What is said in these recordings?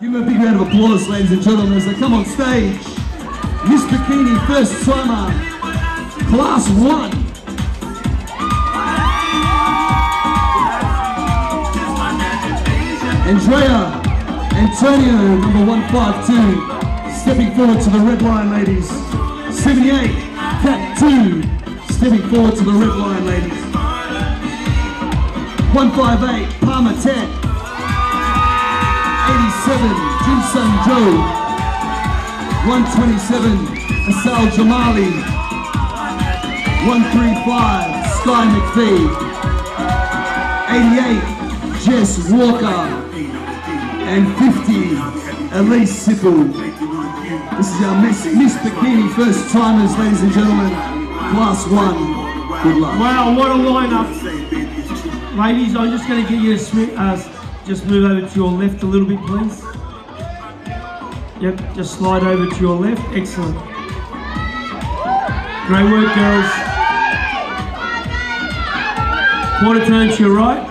Give him a big round of applause, ladies and gentlemen, as they come on stage. Miss Bikini, first timer, class one. Andrea Antonio, number 152, stepping forward to the red line, ladies. 78, Cat 2, stepping forward to the red line, ladies. 158, Palmer 10. 87, Jinsun Joe. 127, Asal Jamali. 135, Sky McPhee. 88, Jess Walker. And 50, Elise Sippel. This is our Miss, Miss Bikini first timers, ladies and gentlemen. Class one. Good luck. Wow, what a lineup. Ladies, I'm just going to get you a, uh, just move over to your left a little bit, please. Yep, just slide over to your left. Excellent. Great work, girls. Quarter turn to your right.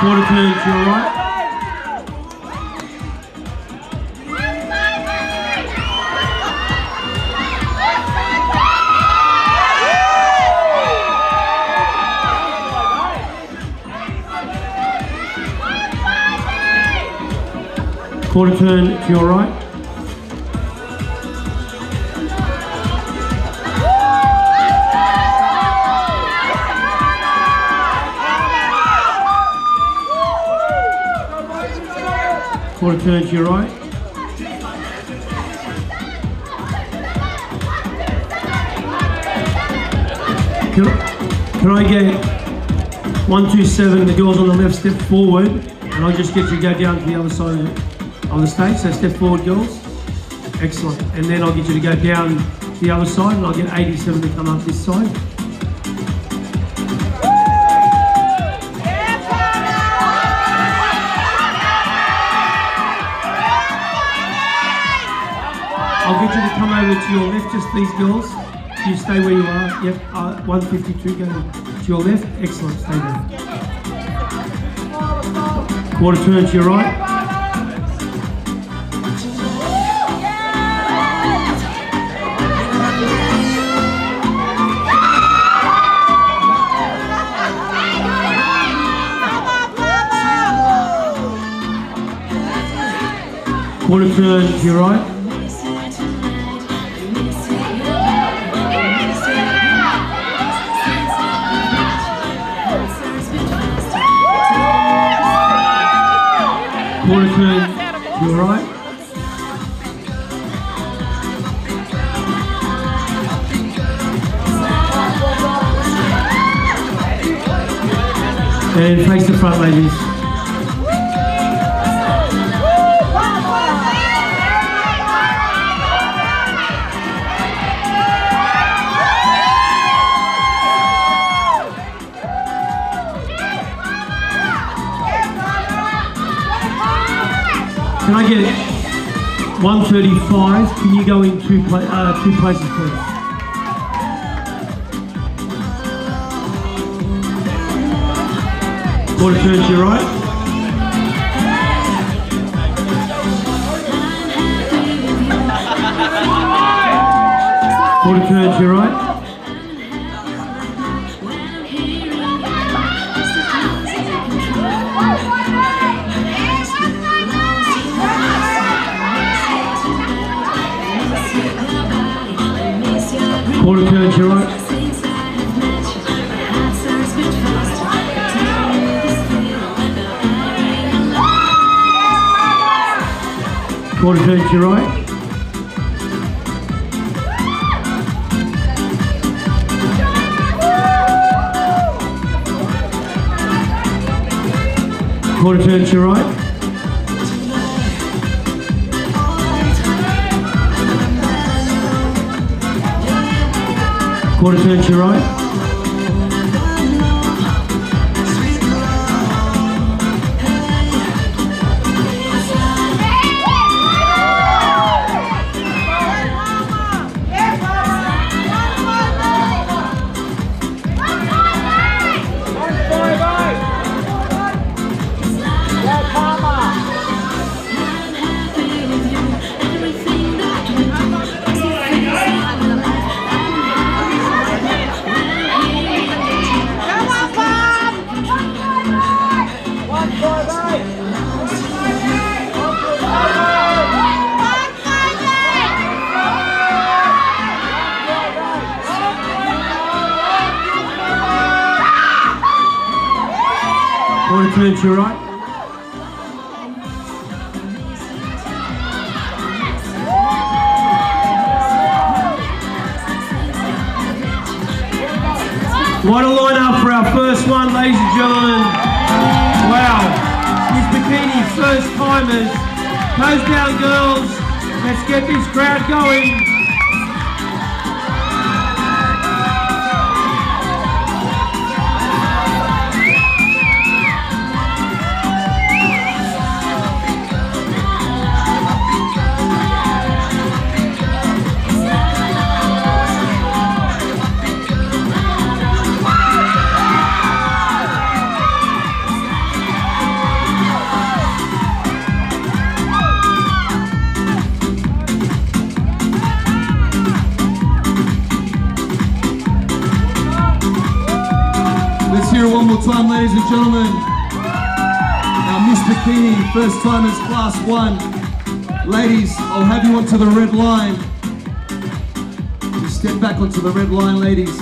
Quarter turn to your right. Quarter turn to your right. Quarter turn to your right. Can, I get 127, the girls on the left step forward, and I'll just get you to go down to the other side of the, of the stage. So step forward, girls. Excellent. And then I'll get you to go down the other side, and I'll get 87 to come up this side. I'll get you to come over to your left, just these girls. You stay where you are. Yep, uh, 152, go to your left. Excellent, stay there. Quarter turn to your right. Quarter turn to your right. Quarter turn to your right. And face the front, ladies. 135? Can you go in two, pla- uh, two places, please? Quarter turn to your right. Quarter turn to your right. To right. Quarter to your right. Quarter turn to your right. Quarter turn to your right. Want to turn to your right? What a lineup for our first one, ladies and gentlemen. Wow. Miss Bikini, first timers. Toes down, girls. Let's get this crowd going. More time, ladies and gentlemen. Now, Miss Bikini, first timers, class one. Ladies, I'll have you onto the red line. Just step back onto the red line, ladies.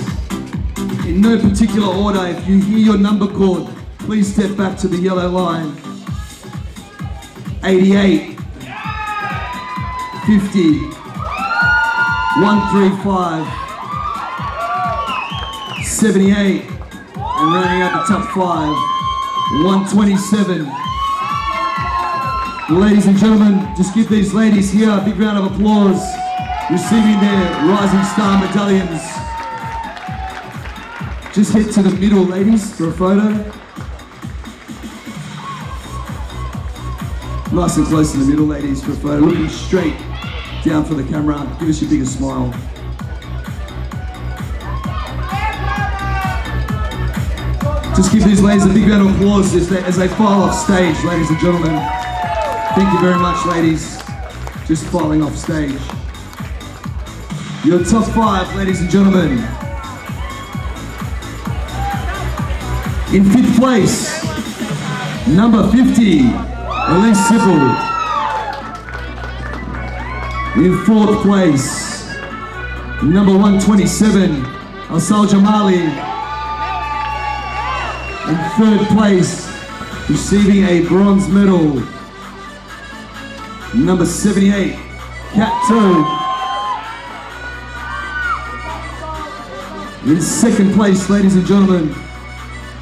In no particular order, if you hear your number called, please step back to the yellow line. 88, 50, 135, 78, and rounding out the top five, 127. Ladies and gentlemen, just give these ladies here a big round of applause, receiving their Rising Star medallions. Just head to the middle, ladies, for a photo. Nice and close in the middle, ladies, for a photo. Looking straight down for the camera. Give us your biggest smile. Just give these ladies a big round of applause as they, as they file off stage, ladies and gentlemen. Thank you very much, ladies. Just filing off stage. Your top five, ladies and gentlemen. In fifth place, number 50, Elise Sippel. In fourth place, number 127, Asal Jamali. In third place, receiving a bronze medal, number 78, Kat Toad. In second place, ladies and gentlemen,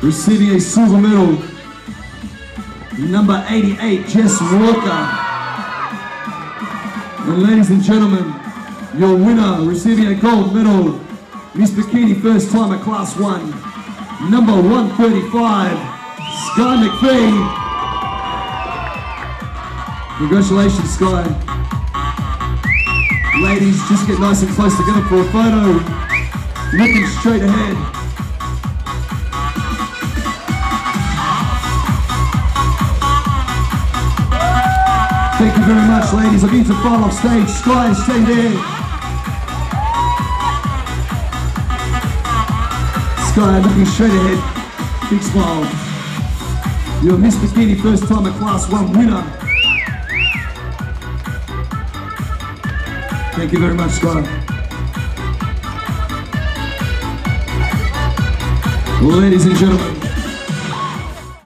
receiving a silver medal, number 88, Jess Walker. And ladies and gentlemen, your winner receiving a gold medal, Miss Bikini first time at class one, number 135, Sky McPhee. Congratulations, Sky. Ladies, just get nice and close together for a photo. Looking straight ahead. Thank you very much, ladies. I need to fall off stage. Sky, stay there. Sky, looking straight ahead. Big smile. You're Miss Bikini first time at class one winner. Thank you very much, Sky. Ladies and gentlemen,